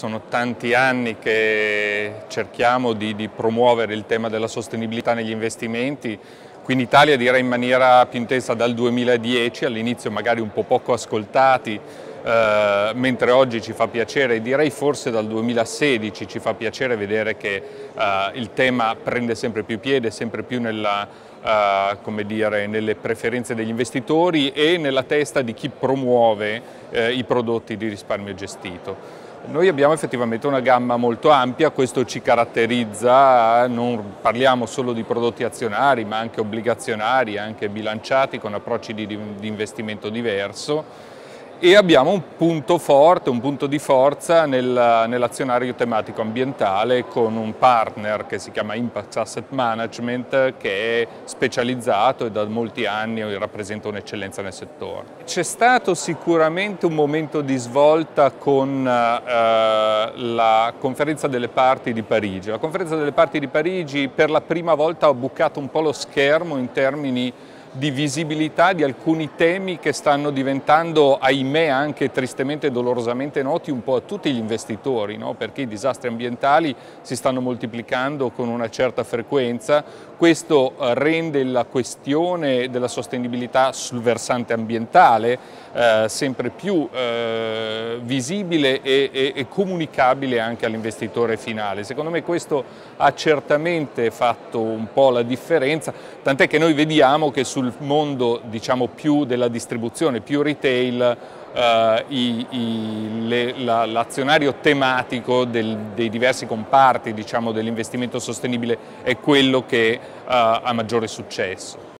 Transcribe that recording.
sono tanti anni che cerchiamo di, di, promuovere il tema della sostenibilità negli investimenti, qui in Italia direi in maniera più intensa dal 2010, all'inizio magari un po' poco ascoltati, eh, mentre oggi ci fa piacere, direi forse dal 2016 ci fa piacere vedere che eh, il tema prende sempre più piede, sempre più nella, eh, dire, nelle preferenze degli investitori e nella testa di chi promuove eh, i prodotti di risparmio gestito. Noi abbiamo effettivamente una gamma molto ampia, questo ci caratterizza, non parliamo solo di prodotti azionari ma anche obbligazionari, anche bilanciati con approcci di, di investimento diverso e abbiamo un punto forte, un punto di forza nel, nell'azionario tematico ambientale con un partner che si chiama Impact Asset Management che è specializzato e da molti anni rappresenta un'eccellenza nel settore. C'è stato sicuramente un momento di svolta con eh, la conferenza delle parti di Parigi. La conferenza delle parti di Parigi per la prima volta ha bucato un po' lo schermo in termini di visibilità di alcuni temi che stanno diventando, ahimè, anche tristemente e dolorosamente noti un po' a tutti gli investitori, no? perché i disastri ambientali si stanno moltiplicando con una certa frequenza. Questo eh, rende la questione della sostenibilità sul versante ambientale eh, sempre più eh, visibile e, e, e comunicabile anche all'investitore finale. Secondo me questo ha certamente fatto un po' la differenza, tant'è che noi vediamo che sul mondo diciamo, più della distribuzione, più retail, eh, l'azionario tematico del, dei diversi comparti diciamo, dell'investimento sostenibile è quello che eh, ha maggiore successo.